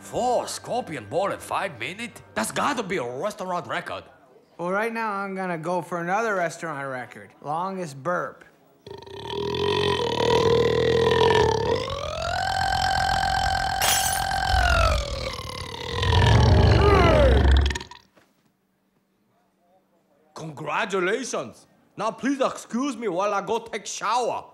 Four scorpion bowl in five minutes? That's gotta be a restaurant record. Well, right now I'm gonna go for another restaurant record. Longest burp. Congratulations. Now please excuse me while I go take shower.